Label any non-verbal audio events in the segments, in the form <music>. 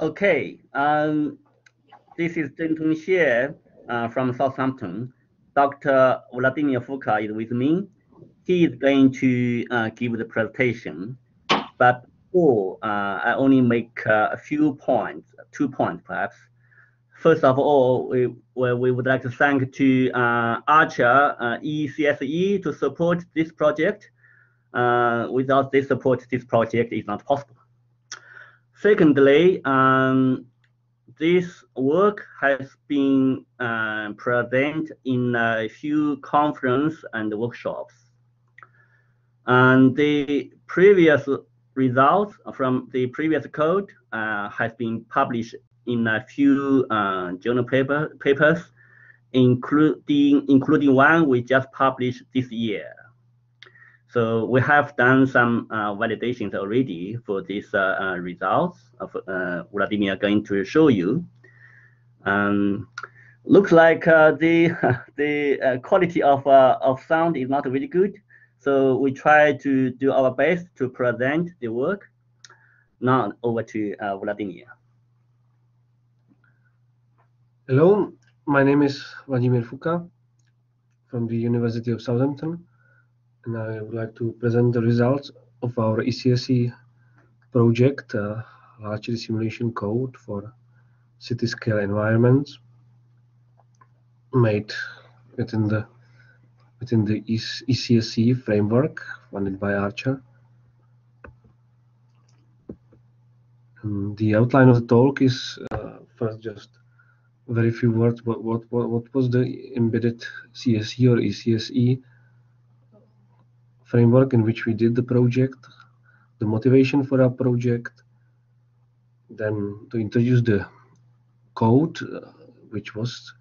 Okay, um, this is Zhengtong Xie uh, from Southampton. Dr. Vladimir Fuka is with me. He is going to uh, give the presentation, but before uh, I only make uh, a few points, two points perhaps. First of all, we, we would like to thank to uh, Archer uh, ECSE to support this project. without this support, this project is not possible. Secondly, um, this work has been uh, present in a few conferences and workshops. And the previous results from the previous code uh, has been published in a few uh, journal paper, papers, including, including one we just published this year. So we have done some uh, validations already for these uh, uh, results. Of, uh, Vladimir going to show you. Um, looks like uh, the <laughs> the uh, quality of of sound is not really good. So we try to do our best to present the work. Now over to Vladimir. Hello, my name is Vladimir Fuka from the University of Southampton and I would like to present the results of our ECSE project, uh, large simulation code for city scale environments made within the within the ECSE framework funded by Archer. And the outline of the talk is uh, first just very few words. What, what what what was the embedded CSE or ECSE framework in which we did the project, the motivation for our project, then to introduce the code uh, which was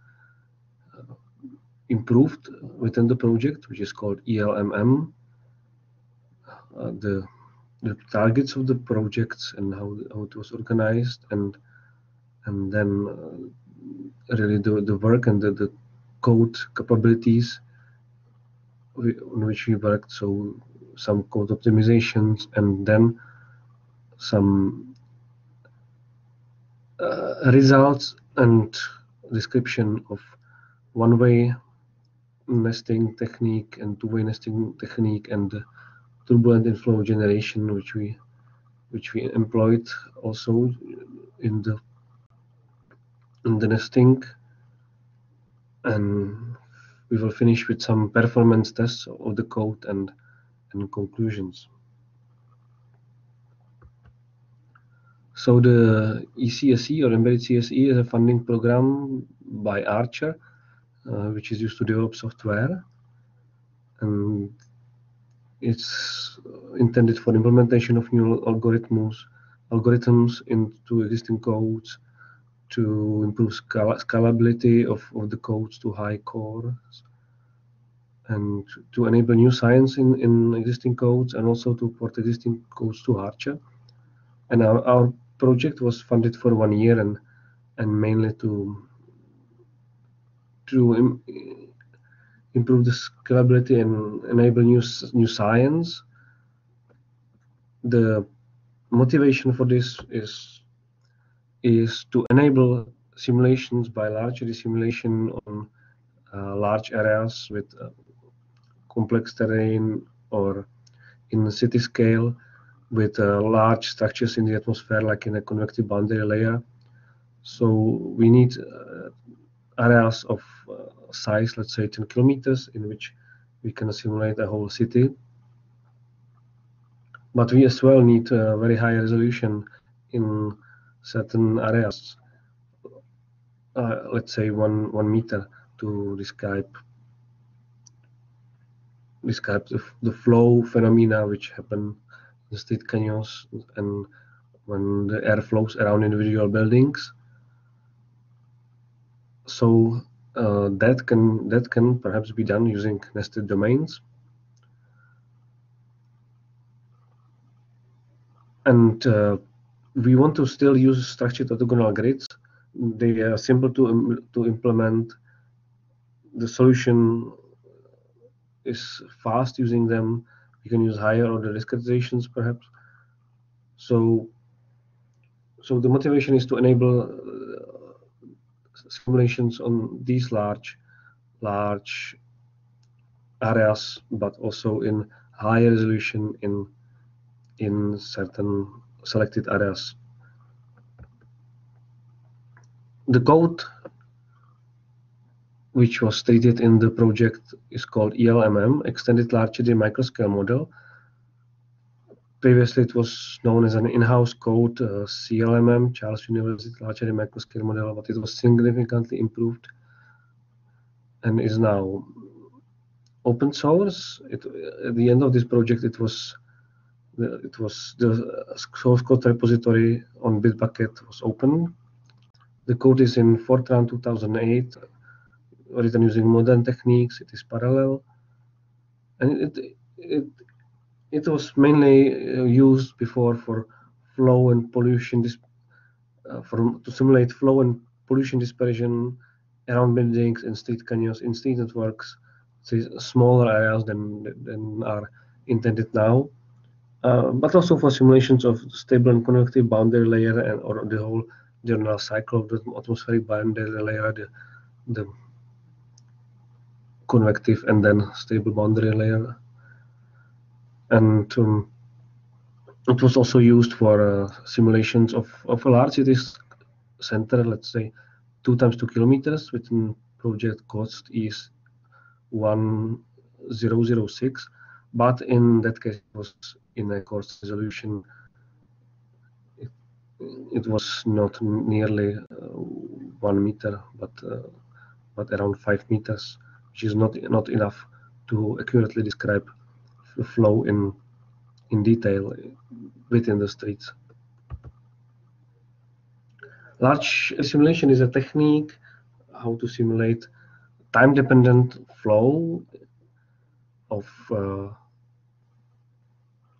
uh, improved within the project, which is called ELMM, uh, the the targets of the projects and how, how it was organized, and and then uh, really the, the work and the, the code capabilities on which we worked. So some code optimizations and then some uh, results and description of one-way nesting technique and two-way nesting technique and turbulent inflow generation which we which we employed also in the in the nesting and we will finish with some performance tests of the code and, and conclusions. So the ECSE or Embedded CSE is a funding program by Archer, uh, which is used to develop software. And it's intended for implementation of new algorithms, algorithms into existing codes to improve scalability of, of the codes to high cores and to enable new science in, in existing codes and also to port existing codes to Archer. And our, our project was funded for one year and and mainly to to Im, improve the scalability and enable new new science. The motivation for this is is to enable simulations by large simulation on uh, large areas with uh, complex terrain or in city scale with uh, large structures in the atmosphere like in a convective boundary layer. So we need uh, areas of uh, size, let's say 10 kilometers, in which we can simulate a whole city. But we as well need a very high resolution in certain areas, uh, let's say one one meter to describe describe the, the flow phenomena which happen in street canyons and when the air flows around individual buildings. So uh, that can that can perhaps be done using nested domains. And uh, we want to still use structured orthogonal grids. They are simple to, to implement. The solution is fast using them. You can use higher order discretizations perhaps. So, so the motivation is to enable uh, simulations on these large, large areas, but also in high resolution in in certain selected areas. The code which was stated in the project is called ELMM, Extended Large-eddy Microscale Model. Previously, it was known as an in-house code, uh, CLMM, Charles University Large-eddy Microscale Model, but it was significantly improved and is now open source. It, at the end of this project, it was it was the source code repository on Bitbucket was open. The code is in Fortran 2008 written using modern techniques. It is parallel, and it it it was mainly uh, used before for flow and pollution uh, for to simulate flow and pollution dispersion around buildings and street canyons in street networks, so smaller areas than than are intended now. Uh, but also for simulations of stable and convective boundary layer and or the whole general cycle of the atmospheric boundary layer, the, the convective and then stable boundary layer. And um, it was also used for uh, simulations of, of a large city center, let's say two times two kilometers within project cost is 1006 but in that case it was in a coarse resolution it, it was not nearly uh, one meter but uh, but around five meters which is not not enough to accurately describe the flow in in detail within the streets. Large simulation is a technique how to simulate time-dependent flow of uh,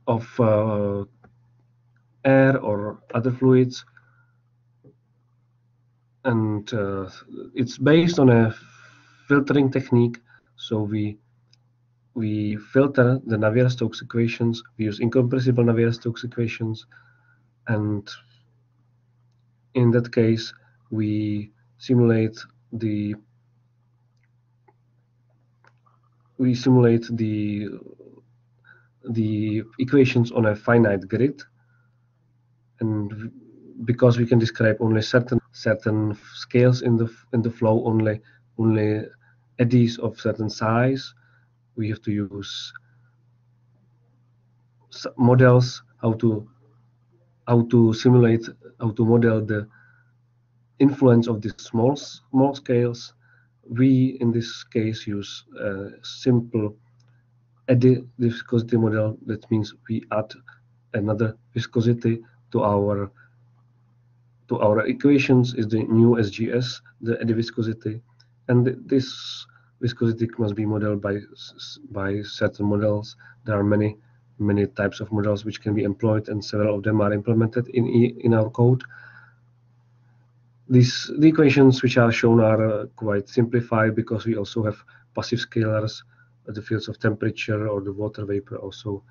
of uh, air or other fluids and uh, it's based on a filtering technique. So we we filter the Navier-Stokes equations. We use incompressible Navier-Stokes equations, and in that case, we simulate the we simulate the the equations on a finite grid, and because we can describe only certain certain scales in the in the flow, only only eddies of certain size. We have to use models how to how to simulate how to model the influence of these small small scales. We in this case use a simple eddy viscosity model. That means we add another viscosity to our to our equations is the new SGS, the eddy viscosity and this viscosity must be modeled by by certain models. There are many many types of models which can be employed, and several of them are implemented in in our code. These the equations which are shown are uh, quite simplified because we also have passive scalars, the fields of temperature or the water vapor also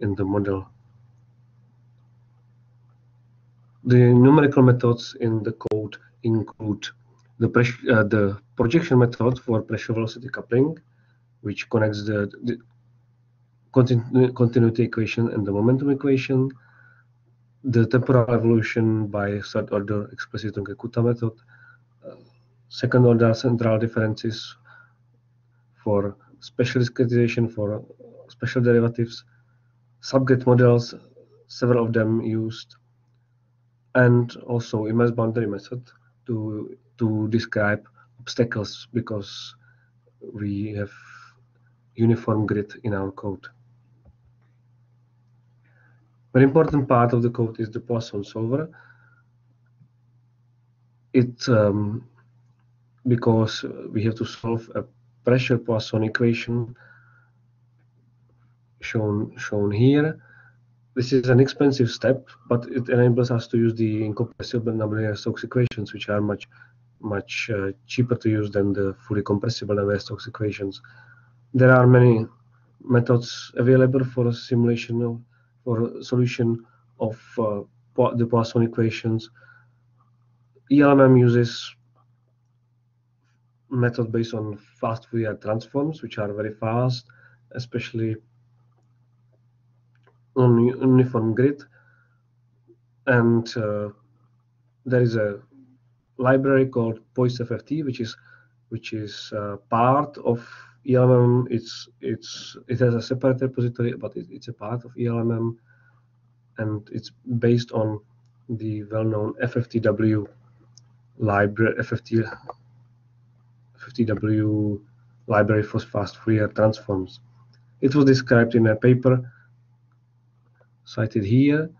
in the model. The numerical methods in the code include the, uh, the projection method for pressure velocity coupling, which connects the, the continu continuity equation and the momentum equation, the temporal evolution by third order explicit Runge-Kutta method, uh, second order central differences for special discretization for special derivatives, subgrid models, several of them used, and also immersed boundary method to to describe obstacles because we have uniform grid in our code. Very important part of the code is the Poisson solver. It um, because we have to solve a pressure Poisson equation shown shown here. This is an expensive step, but it enables us to use the incompressible Navier-Stokes equations, which are much much uh, cheaper to use than the fully compressible Navier-Stokes equations. There are many methods available for simulation of, for solution of uh, the Poisson equations. ELMM uses method based on fast Fourier transforms, which are very fast, especially on uniform grid. And uh, there is a library called PoisFFT, which is which is uh, part of ELMM. It's it's it has a separate repository, but it, it's a part of ELMM, and it's based on the well-known FFTW library, FFT FFTW library for fast Fourier transforms. It was described in a paper cited here.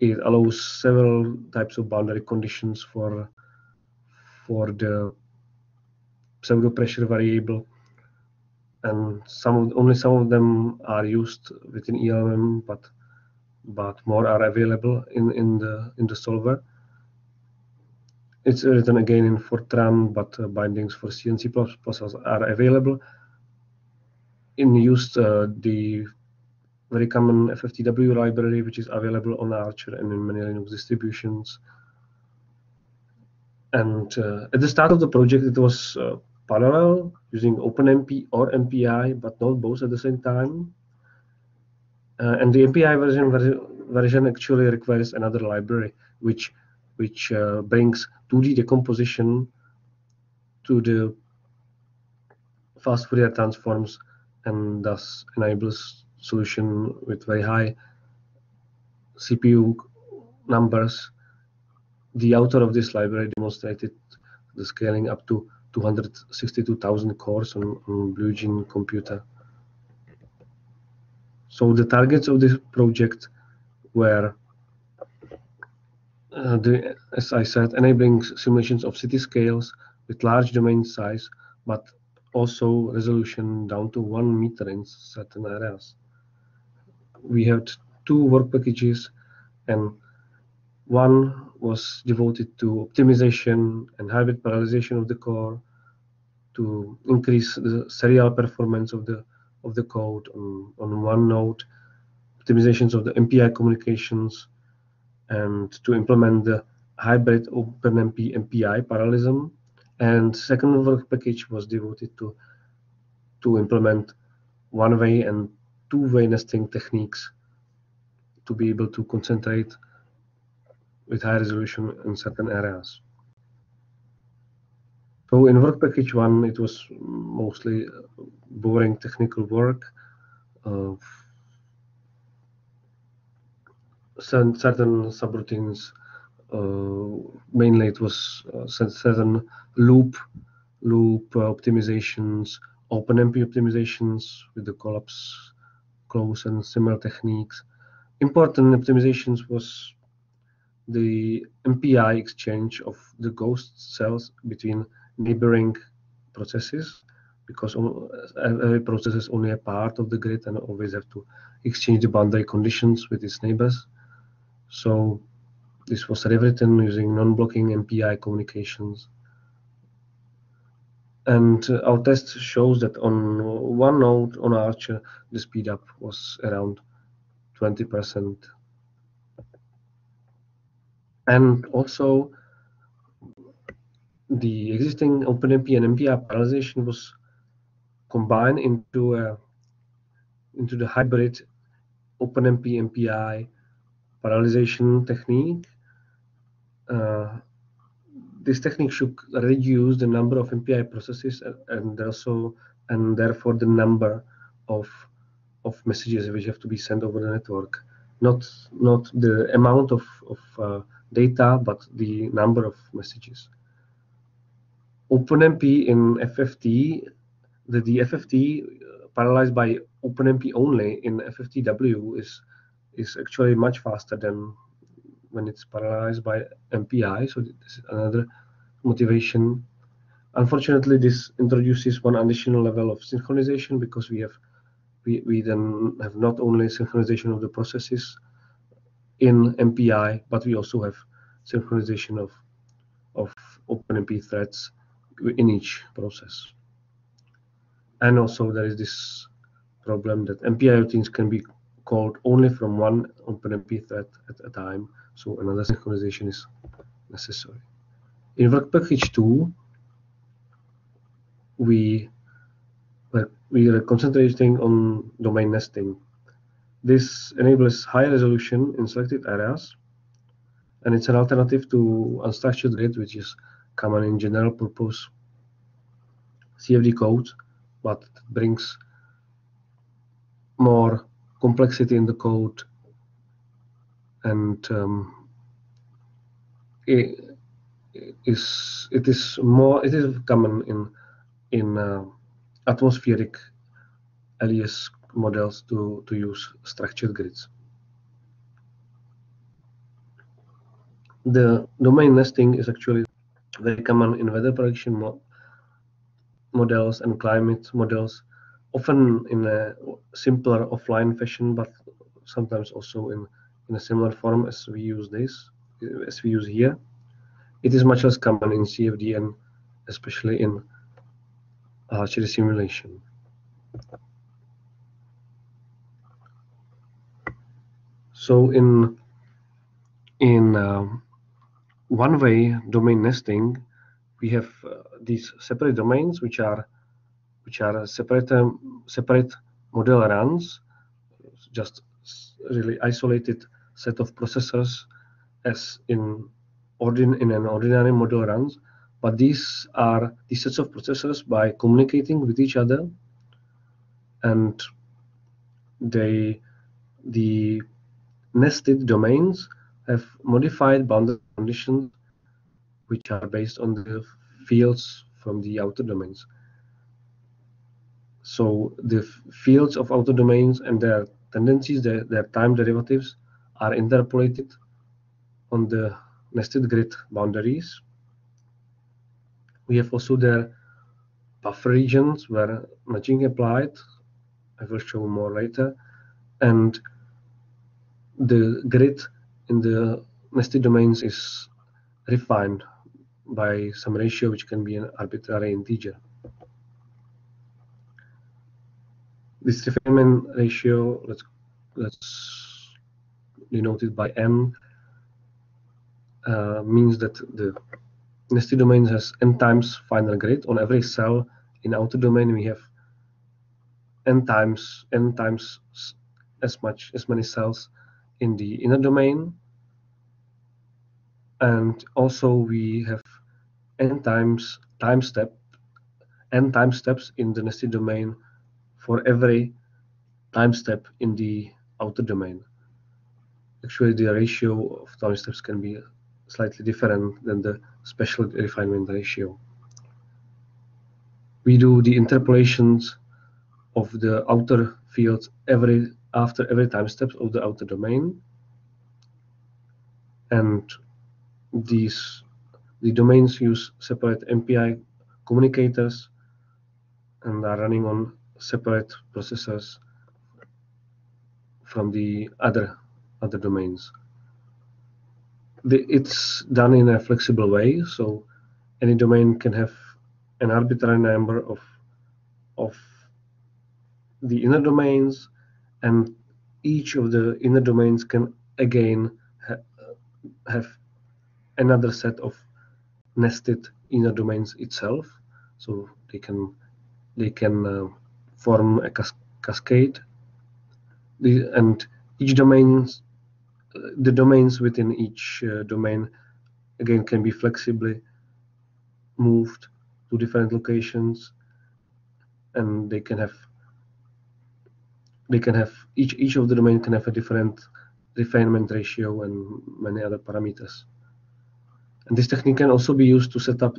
It allows several types of boundary conditions for for the pseudo pressure variable and some of, only some of them are used within ELM but but more are available in in the in the solver. It's written again in Fortran, but uh, bindings for C and C++ are available. In used uh, the very common FFTW library, which is available on Archer and in many Linux distributions. And uh, at the start of the project, it was uh, parallel using OpenMP or MPI, but not both at the same time. Uh, and the MPI version version actually requires another library, which which uh, brings 2D decomposition to the fast Fourier transforms and thus enables solution with very high CPU numbers. The author of this library demonstrated the scaling up to 262,000 cores on, on Blue Gene computer. So the targets of this project were, uh, as I said, enabling simulations of city scales with large domain size, but also resolution down to one meter in certain areas. We had two work packages and one was devoted to optimization and hybrid parallelization of the core to increase the serial performance of the of the code on, on one node, optimizations of the MPI communications, and to implement the hybrid OpenMP MPI parallelism. And second work package was devoted to to implement one-way and two-way nesting techniques to be able to concentrate with high resolution in certain areas. So in work package one, it was mostly boring technical work. Uh, certain subroutines, uh, mainly it was uh, certain loop loop optimizations, OpenMP optimizations with the collapse clause and similar techniques. Important optimizations was the MPI exchange of the ghost cells between neighboring processes because every process is only a part of the grid and always have to exchange the boundary conditions with its neighbors. So this was rewritten using non-blocking MPI communications. And uh, our test shows that on one node on Archer, the speed up was around 20%. And also, the existing OpenMP and MPI parallelization was combined into a, into the hybrid OpenMP MPI parallelization technique. Uh, this technique should reduce the number of MPI processes and also and therefore the number of of messages which have to be sent over the network. Not not the amount of, of uh, data, but the number of messages. OpenMP in FFT, the, the FFT uh, parallelized by OpenMP only in FFTW is is actually much faster than when it's parallelized by MPI. So this is another motivation. Unfortunately, this introduces one additional level of synchronization because we have we, we then have not only synchronization of the processes in MPI, but we also have synchronization of of OpenMP threads in each process. And also there is this problem that MPI routines can be called only from one OpenMP thread at a time, so another synchronization is necessary. In work package 2, we we are concentrating on domain nesting. This enables high resolution in selected areas, and it's an alternative to unstructured grid, which is common in general purpose CFD code, but brings more complexity in the code and um, it is it is more it is common in in uh, atmospheric LES models to to use structured grids. The domain nesting is actually very common in weather prediction mo models and climate models, often in a simpler offline fashion, but sometimes also in, in a similar form as we use this, as we use here. It is much less common in CFD and especially in archery simulation. So in in um, one way domain nesting, we have uh, these separate domains which are which are separate um, separate model runs, just really isolated set of processors as in ordin in an ordinary model runs. But these are these sets of processors by communicating with each other, and they the nested domains have modified boundary conditions which are based on the fields from the outer domains. So the fields of outer domains and their tendencies, their, their time derivatives are interpolated on the nested grid boundaries. We have also their buffer regions where matching applied. I will show more later. And the grid in the nested domains is refined by some ratio which can be an arbitrary integer. This refinement ratio, let's let's denote it by n, uh, means that the nested domain has n times final grid. On every cell in outer domain, we have n times n times as much as many cells in the inner domain and also we have n times time step n time steps in the nested domain for every time step in the outer domain. Actually the ratio of time steps can be slightly different than the special refinement ratio. We do the interpolations of the outer fields every after every time steps of the outer domain. And these the domains use separate MPI communicators and are running on separate processors from the other other domains. The, it's done in a flexible way, so any domain can have an arbitrary number of of the inner domains, and each of the inner domains can again ha have another set of nested inner domains itself. So they can they can uh, form a cas cascade. The, and each domain, the domains within each uh, domain, again can be flexibly moved to different locations, and they can have they can have each each of the domain can have a different refinement ratio and many other parameters. And this technique can also be used to set up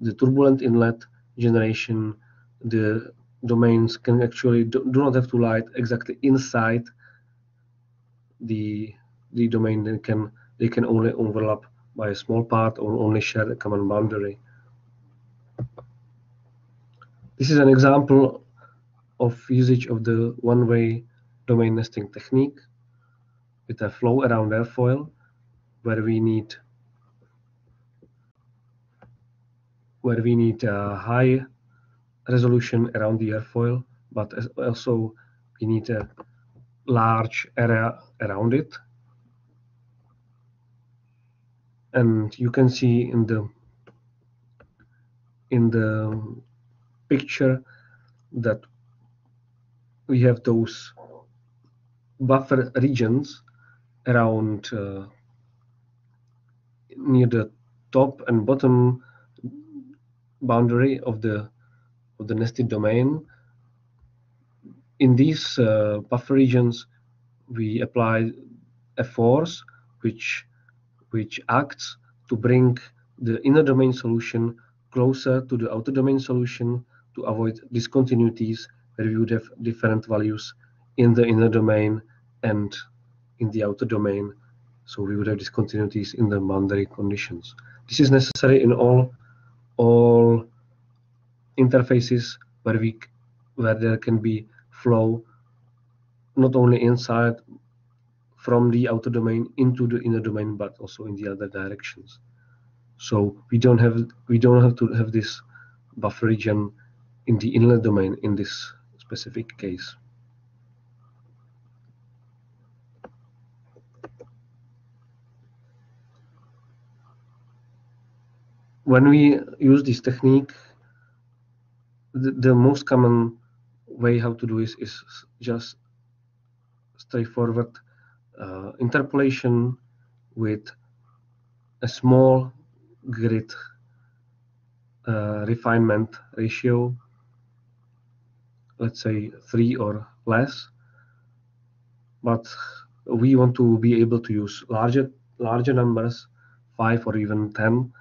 the turbulent inlet generation. The domains can actually do, do not have to lie exactly inside the the domain. They can they can only overlap by a small part or only share a common boundary. This is an example of usage of the one-way domain nesting technique with a flow around airfoil where we need where we need a high resolution around the airfoil, but also we need a large area around it. And you can see in the in the picture that we have those buffer regions around uh, near the top and bottom boundary of the of the nested domain. In these uh, buffer regions, we apply a force which which acts to bring the inner domain solution closer to the outer domain solution to avoid discontinuities where we would have different values in the inner domain and in the outer domain. So we would have discontinuities in the boundary conditions. This is necessary in all all interfaces where we where there can be flow not only inside from the outer domain into the inner domain but also in the other directions. So we don't have we don't have to have this buffer region in the inner domain in this specific case. When we use this technique the, the most common way how to do this is just straightforward uh, interpolation with a small grid uh, refinement ratio, let's say three or less. But we want to be able to use larger larger numbers, five or even ten.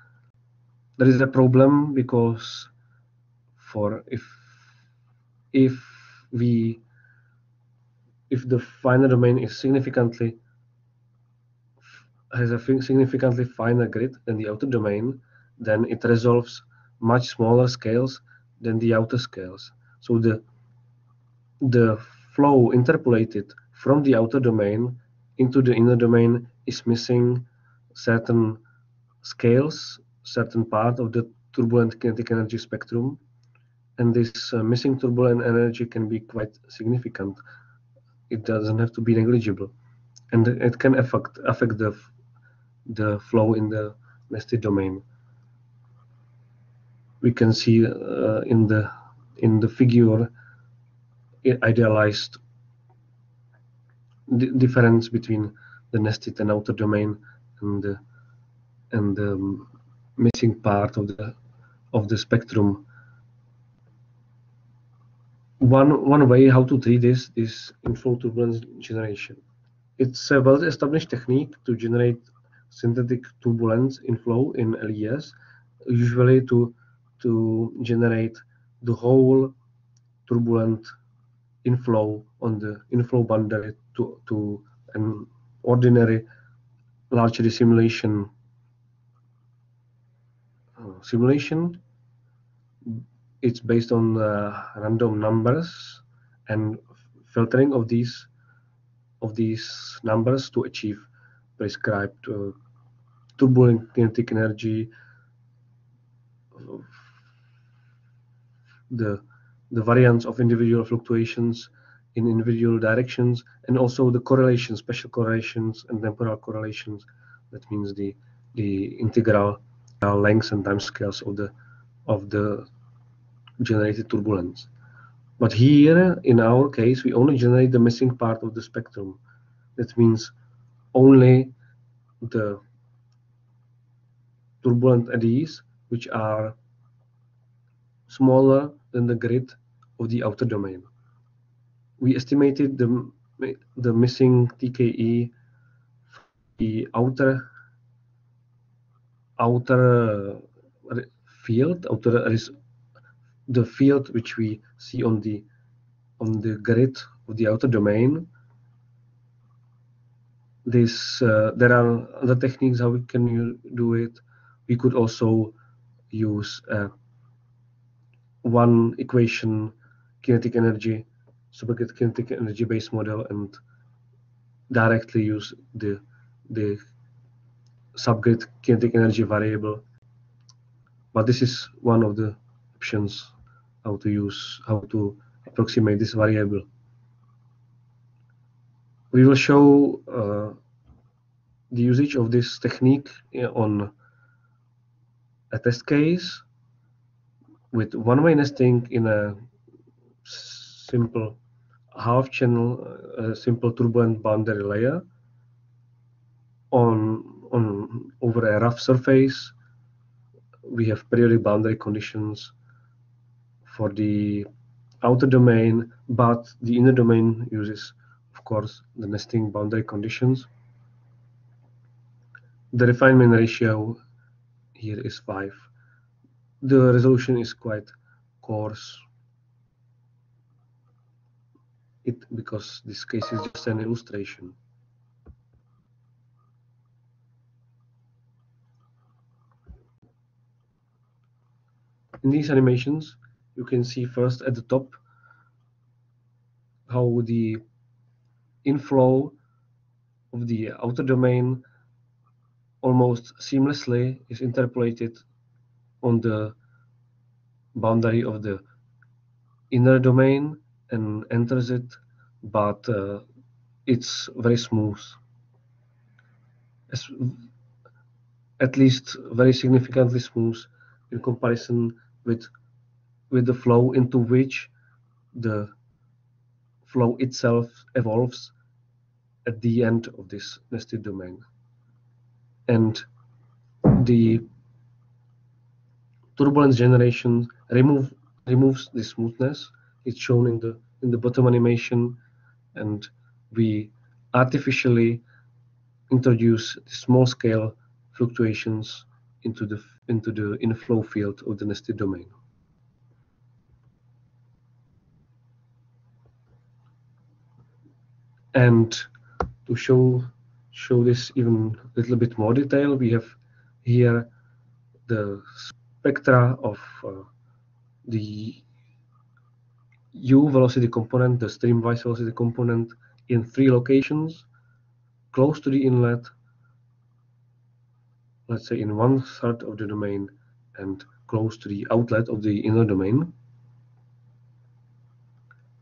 There is a problem because for if if we if the finer domain is significantly has a significantly finer grid than the outer domain, then it resolves much smaller scales than the outer scales. So the the flow interpolated from the outer domain into the inner domain is missing certain scales, certain part of the turbulent kinetic energy spectrum, and this uh, missing turbulent energy can be quite significant. It doesn't have to be negligible, and it can affect affect the the flow in the nested domain. We can see uh, in the in the figure idealized difference between the nested and outer domain and the and the missing part of the of the spectrum one one way how to treat this is inflow turbulence generation. It's a well-established technique to generate synthetic turbulence inflow in LES, usually to to generate the whole turbulent inflow on the inflow boundary to, to an ordinary simulation uh, simulation it's based on uh, random numbers and filtering of these of these numbers to achieve prescribed uh, turbulent kinetic energy the the variance of individual fluctuations in individual directions and also the correlations special correlations and temporal correlations. That means the the integral lengths and time scales of the of the generated turbulence. But here, in our case, we only generate the missing part of the spectrum. That means only the turbulent eddies, which are smaller than the grid of the outer domain. We estimated the, the missing TKE the outer outer field, outer the field which we see on the on the grid of the outer domain. This uh, there are other techniques how we can do it. We could also use uh, one equation kinetic energy, subgrid kinetic energy based model, and directly use the the subgrid kinetic energy variable. But this is one of the options how to use how to approximate this variable we will show uh, the usage of this technique on a test case with one-way nesting in a simple half channel, uh, simple turbulent boundary layer on, on over a rough surface. We have periodic boundary conditions for the outer domain, but the inner domain uses, of course, the nesting boundary conditions. The refinement ratio here is 5. The resolution is quite coarse it because this case is just an illustration. In these animations, you can see first at the top how the inflow of the outer domain almost seamlessly is interpolated on the boundary of the inner domain and enters it, but uh, it's very smooth. As, at least very significantly smooth in comparison with with the flow into which the flow itself evolves at the end of this nested domain. And the turbulence generation remove, removes the smoothness. It's shown in the in the bottom animation, and we artificially introduce the small scale fluctuations into the into the inflow field of the nested domain. And to show show this even a little bit more detail, we have here the spectra of uh, the u velocity component, the streamwise velocity component in three locations close to the inlet, let's say in one third of the domain and close to the outlet of the inner domain.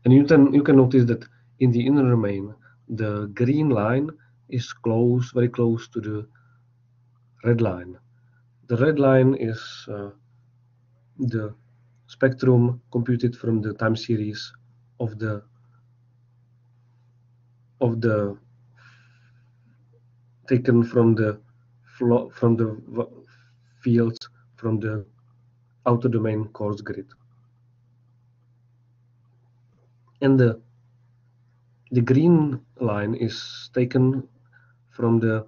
And you can you can notice that in the inner domain, the green line is close, very close to the red line. The red line is uh, the spectrum computed from the time series of the of the taken from the from the fields from the outer domain coarse grid and the the green line is taken from the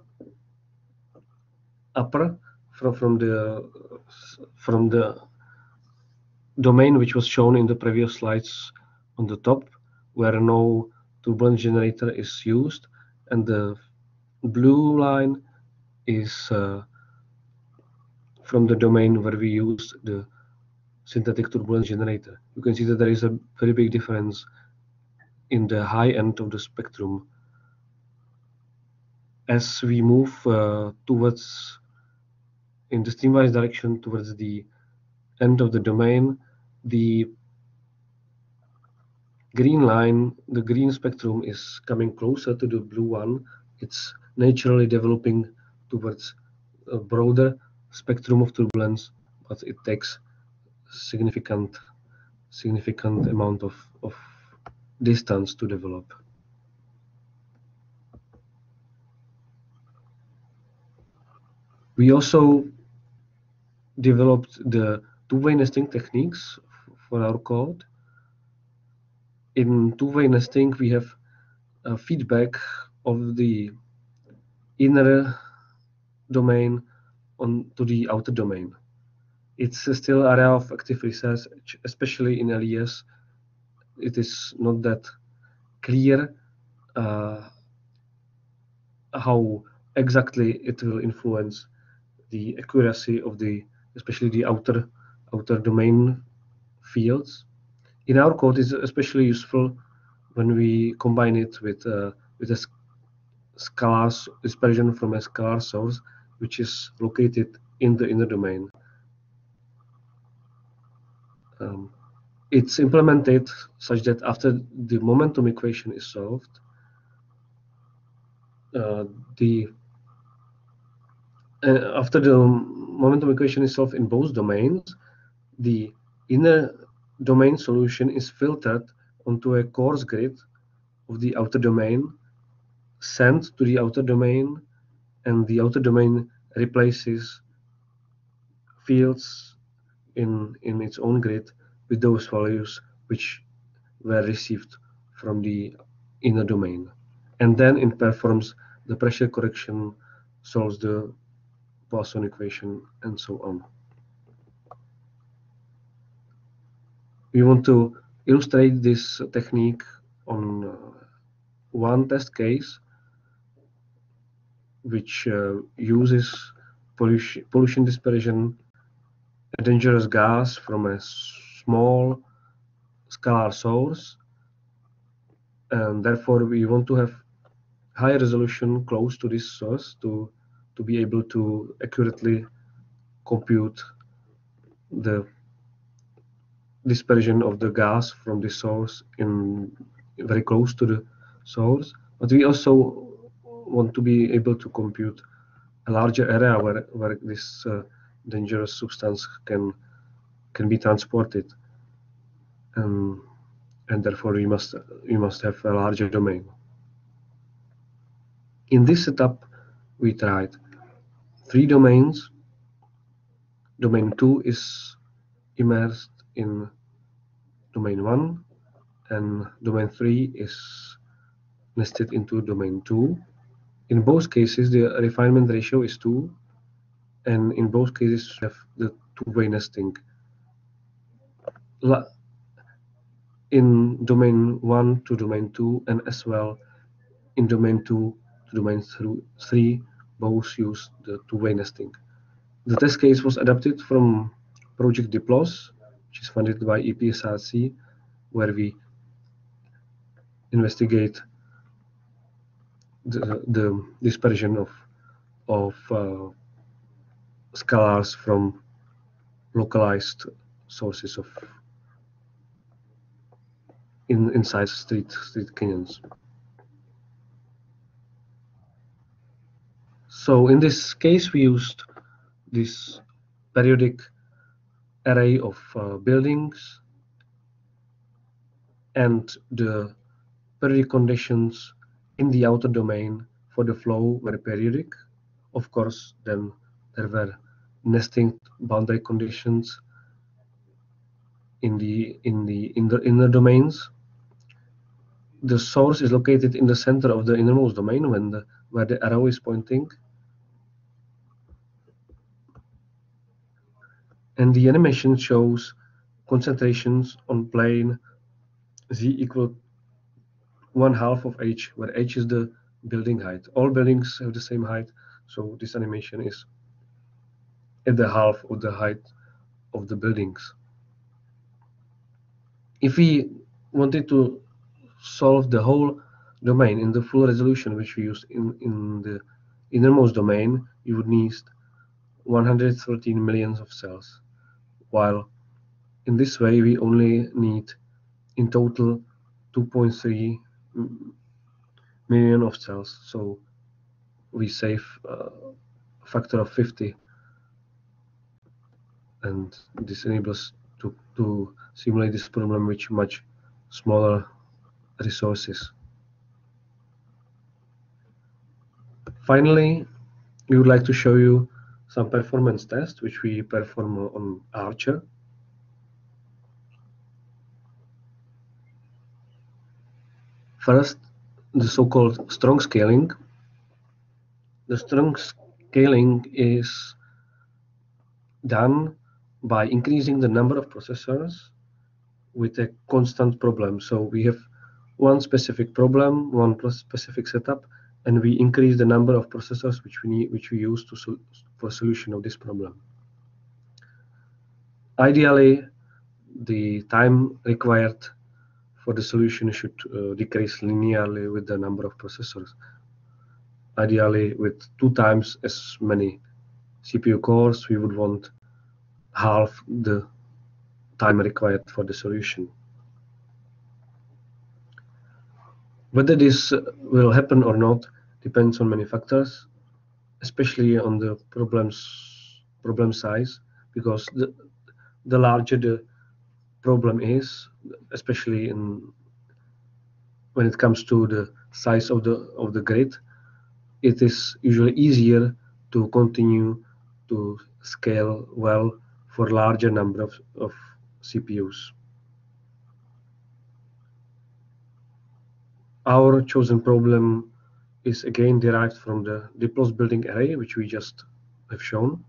upper from from the from the domain which was shown in the previous slides on the top where no turbulence generator is used and the blue line is uh, from the domain where we use the synthetic turbulence generator. You can see that there is a very big difference in the high end of the spectrum. As we move uh, towards in the streamwise direction towards the end of the domain, the green line, the green spectrum is coming closer to the blue one. It's naturally developing towards a broader spectrum of turbulence, but it takes significant significant amount of, of distance to develop. We also developed the two-way nesting techniques for our code. In two-way nesting, we have feedback of the inner domain on to the outer domain. It's still area of active research, especially in LES. It is not that clear uh, how exactly it will influence the accuracy of the, especially the outer outer domain fields. In our code, is especially useful when we combine it with uh, with a scalar dispersion from a scalar source, which is located in the inner domain. Um, it's implemented such that after the momentum equation is solved, uh, the uh, after the momentum equation is solved in both domains, the inner domain solution is filtered onto a coarse grid of the outer domain, sent to the outer domain, and the outer domain replaces fields in, in its own grid with those values which were received from the inner domain. And then it performs the pressure correction, solves the Poisson equation, and so on. We want to illustrate this technique on uh, one test case which uh, uses pollution, pollution dispersion, a dangerous gas from a small scalar source, and therefore we want to have high resolution close to this source to to be able to accurately compute the dispersion of the gas from the source in very close to the source. But we also want to be able to compute a larger area where, where this uh, dangerous substance can can be transported and and therefore we must we must have a larger domain in this setup we tried three domains. Domain 2 is immersed in domain 1 and domain 3 is nested into domain 2. In both cases, the refinement ratio is 2 and in both cases we have the two-way nesting. In domain 1 to domain 2 and as well in domain 2 to domain 3 both use the two-way nesting. The test case was adapted from Project Diplos, which is funded by EPSRC, where we investigate the, the dispersion of of uh, scalars from localized sources of in inside street street canyons. So in this case, we used this periodic array of uh, buildings and the periodic conditions in the outer domain for the flow were periodic. Of course, then there were nesting boundary conditions in the in the in the inner domains. The source is located in the center of the innermost domain when the where the arrow is pointing and the animation shows concentrations on plane z equal one half of h, where h is the building height. All buildings have the same height, so this animation is at the half of the height of the buildings. If we wanted to solve the whole domain in the full resolution which we used in, in the innermost domain, you would need 113 millions of cells. While in this way we only need in total 2.3 million of cells. So we save uh, a factor of 50 and this enables to, to simulate this problem with much smaller resources. Finally, we would like to show you some performance tests which we perform on Archer. First, the so-called strong scaling. The strong scaling is done by increasing the number of processors with a constant problem. So we have one specific problem, one specific setup, and we increase the number of processors which we need, which we use to for solution of this problem. Ideally, the time required for the solution should uh, decrease linearly with the number of processors. Ideally, with two times as many CPU cores, we would want half the time required for the solution. Whether this will happen or not depends on many factors, especially on the problems problem size, because the the larger the problem is, especially in when it comes to the size of the of the grid, it is usually easier to continue to scale well for larger number of, of CPUs. Our chosen problem is again derived from the Diplos building array, which we just have shown.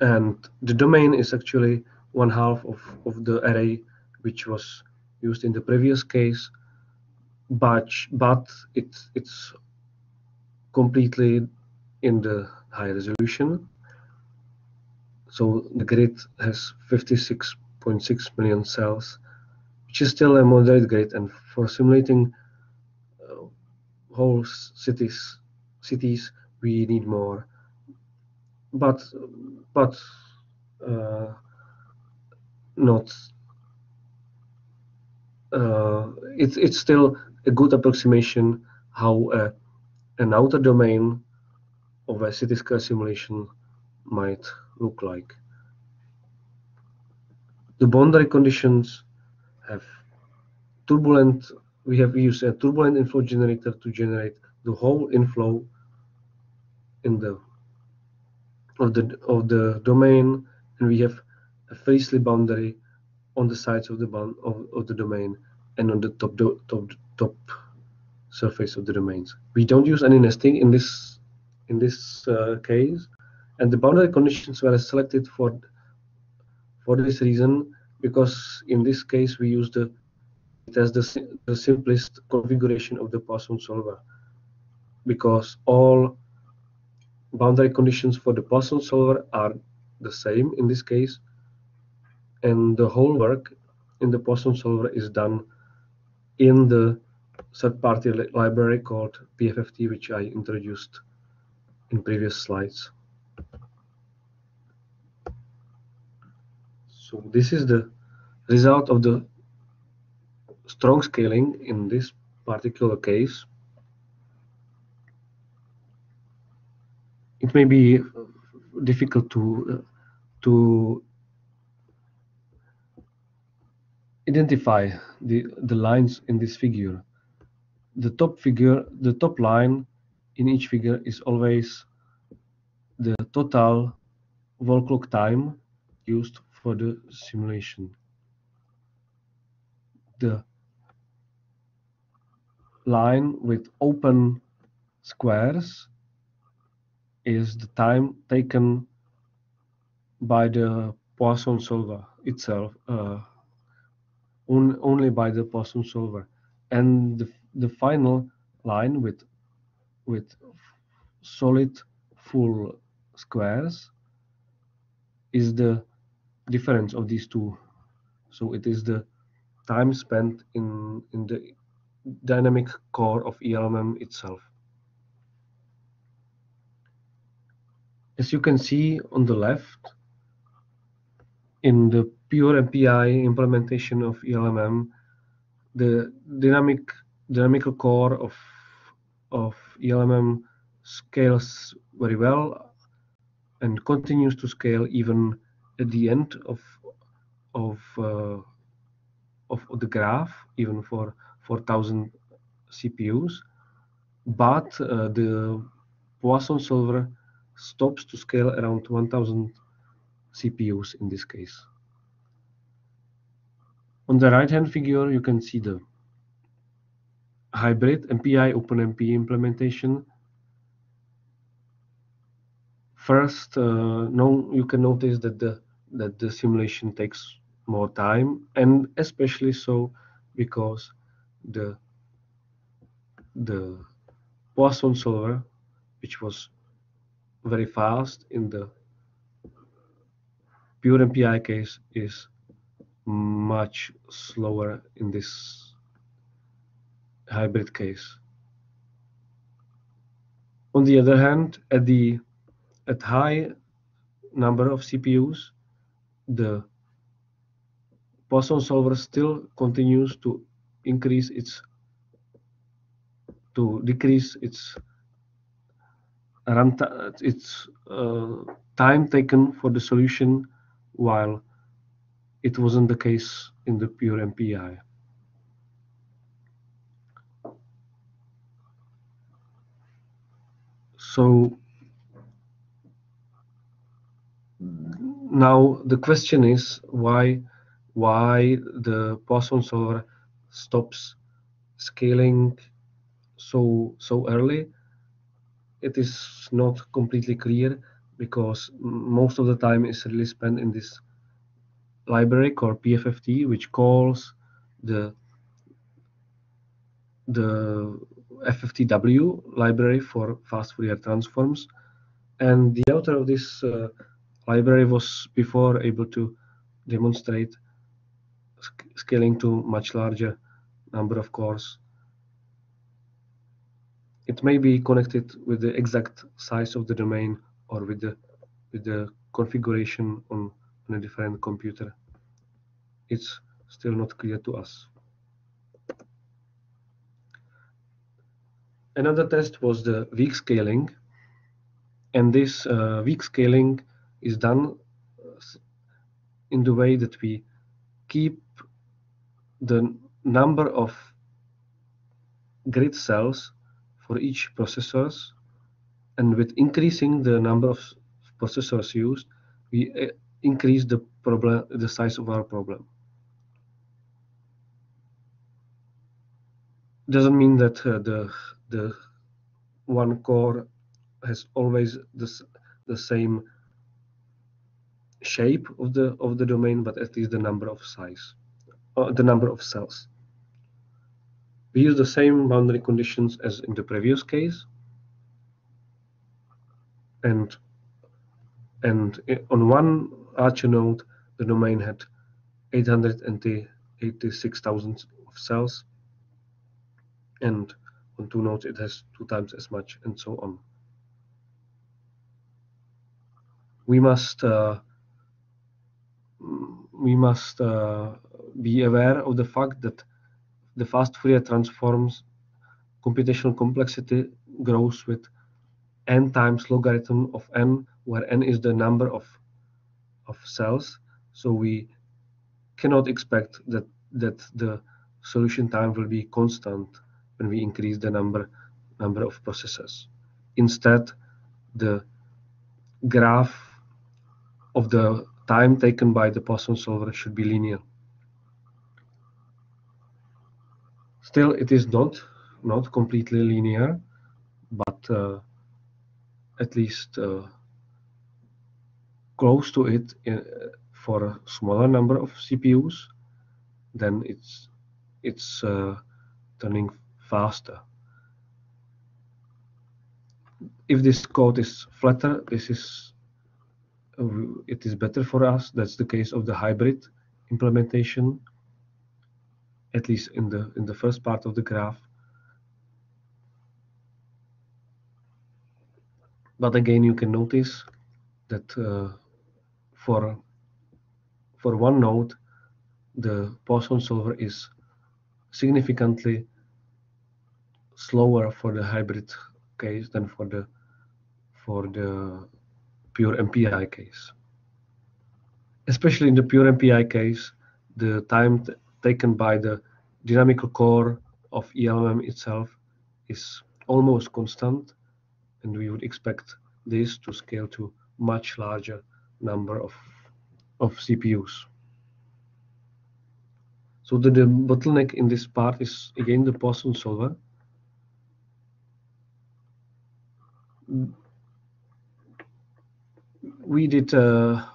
And the domain is actually one half of, of the array which was used in the previous case, but, but it, it's completely in the high resolution. So the grid has 56.6 million cells, which is still a moderate grid. And for simulating uh, whole cities, cities, we need more. But but uh, not. Uh, it's it's still a good approximation how uh, an outer domain of a city scale simulation might look like. The boundary conditions have turbulent, we have used a turbulent inflow generator to generate the whole inflow in the of the of the domain and we have a free slip boundary on the sides of the bound of, of the domain and on the top do, top top surface of the domains. We don't use any nesting in this in this uh, case, and the boundary conditions were selected for for this reason because in this case we use the it as the, the simplest configuration of the Poisson solver because all boundary conditions for the Poisson solver are the same in this case and the whole work in the Poisson solver is done in the third-party li library called PFFT, which I introduced in previous slides. So this is the result of the strong scaling in this particular case. It may be uh, difficult to uh, to identify the the lines in this figure the top figure, the top line in each figure is always the total wall clock time used for the simulation. The line with open squares is the time taken by the Poisson solver itself, uh, on, only by the Poisson solver. And the the final line with with solid full squares is the difference of these two. So it is the time spent in in the dynamic core of ELMM itself. As you can see on the left in the pure MPI implementation of ELMM the dynamic dynamical core of of ELMM scales very well and continues to scale even at the end of of uh, of the graph, even for 4,000 CPUs. But uh, the Poisson solver stops to scale around 1,000 CPUs in this case. On the right-hand figure, you can see the hybrid MPI OpenMP implementation. First, uh, no, you can notice that the that the simulation takes more time, and especially so because the the Poisson solver, which was very fast in the pure MPI case, is much slower in this hybrid case. On the other hand, at the at high number of CPUs, the Poisson solver still continues to increase its to decrease its its uh, time taken for the solution while it wasn't the case in the pure MPI. So now the question is why why the Poisson solver stops scaling so so early it is not completely clear because most of the time is really spent in this library called PFFT, which calls the the FFTW library for fast Fourier transforms. And the author of this uh, library was before able to demonstrate scaling to much larger number of cores. It may be connected with the exact size of the domain or with the with the configuration on, on a different computer. It's still not clear to us. Another test was the weak scaling. And this uh, weak scaling is done in the way that we keep the number of grid cells for each processors and with increasing the number of processors used we uh, increase the problem the size of our problem. Doesn't mean that uh, the the one core has always this the same shape of the of the domain but at least the number of size uh, the number of cells. We use the same boundary conditions as in the previous case. And and on one archer node the domain had 886,000 of cells. And on two nodes it has two times as much and so on. We must uh, we must uh, be aware of the fact that the fast Fourier transforms computational complexity grows with n times logarithm of n, where n is the number of of cells. So we cannot expect that that the solution time will be constant when we increase the number number of processes. Instead, the graph of the time taken by the Poisson solver should be linear. Still, it is not not completely linear, but uh, at least uh, close to it in, uh, for a smaller number of CPUs. Then it's it's uh, turning faster. If this code is flatter, this is it is better for us. That's the case of the hybrid implementation, at least in the in the first part of the graph. But again, you can notice that uh, for for one node, the Poisson solver is significantly slower for the hybrid case than for the for the pure MPI case. Especially in the pure MPI case, the time taken by the dynamical core of ELMM itself is almost constant, and we would expect this to scale to much larger number of, of CPUs. So the, the bottleneck in this part is again the Poisson solver. We did uh,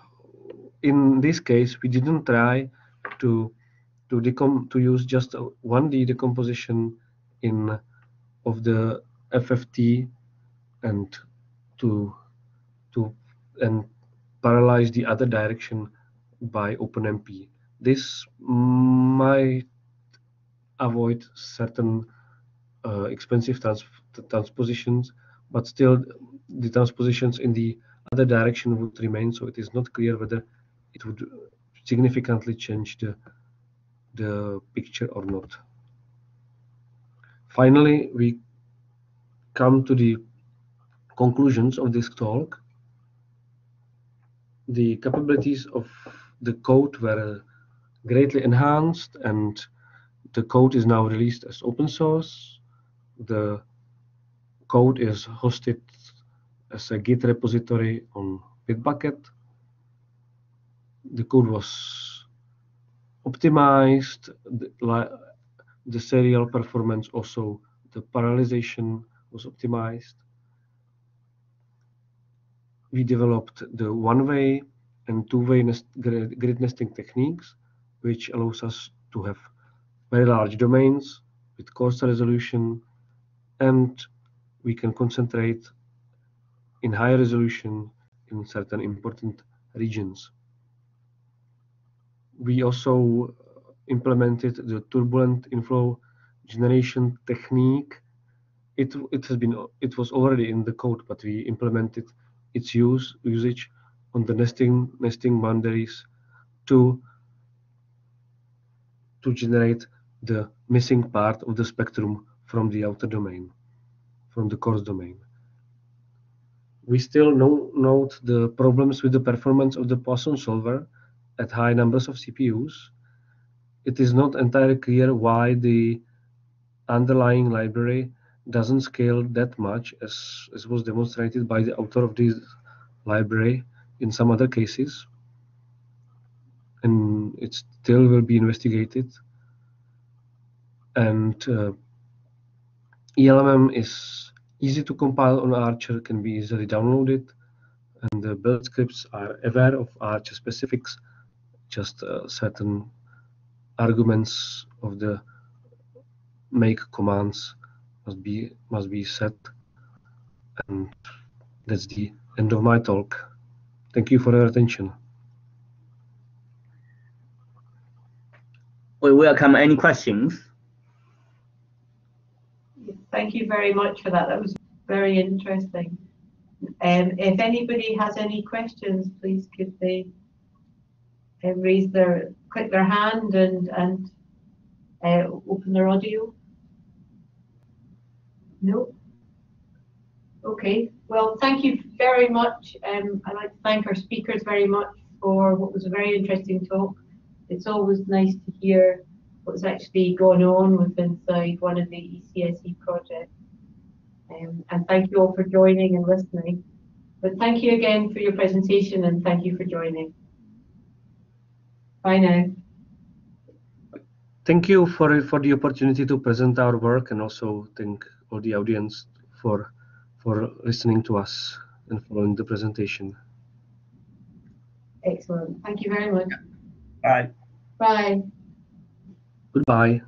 in this case we didn't try to to decom to use just 1D decomposition in of the FFT and to to and paralyze the other direction by OpenMP. This might avoid certain uh, expensive trans transpositions, but still the transpositions in the other direction would remain, so it is not clear whether it would significantly change the, the picture or not. Finally, we come to the conclusions of this talk. The capabilities of the code were greatly enhanced and the code is now released as open source. The code is hosted as a Git repository on Bitbucket. The code was optimized, the, the serial performance also, the parallelization was optimized. We developed the one-way and two-way nest, grid nesting techniques, which allows us to have very large domains with coarse resolution, and we can concentrate in high resolution in certain important regions. We also uh, implemented the turbulent inflow generation technique. It, it has been it was already in the code, but we implemented its use usage on the nesting nesting boundaries to to generate the missing part of the spectrum from the outer domain, from the coarse domain. We still know, note the problems with the performance of the Poisson solver at high numbers of CPUs. It is not entirely clear why the underlying library doesn't scale that much as, as was demonstrated by the author of this library in some other cases. And it still will be investigated and uh, ELMM is easy to compile on Archer, can be easily downloaded, and the build scripts are aware of Archer specifics, just uh, certain arguments of the make commands must be must be set, and that's the end of my talk. Thank you for your attention. We welcome any questions. Thank you very much for that. That was very interesting. Um, if anybody has any questions, please could they uh, raise their, click their hand and, and uh, open their audio? No? Okay, well, thank you very much. Um, I'd like to thank our speakers very much for what was a very interesting talk. It's always nice to hear what's actually going on with inside one of the ECSE projects. Um, and thank you all for joining and listening. But thank you again for your presentation and thank you for joining. Bye now. Thank you for, for the opportunity to present our work and also thank all the audience for, for listening to us and following the presentation. Excellent. Thank you very much. Bye. Bye. Goodbye.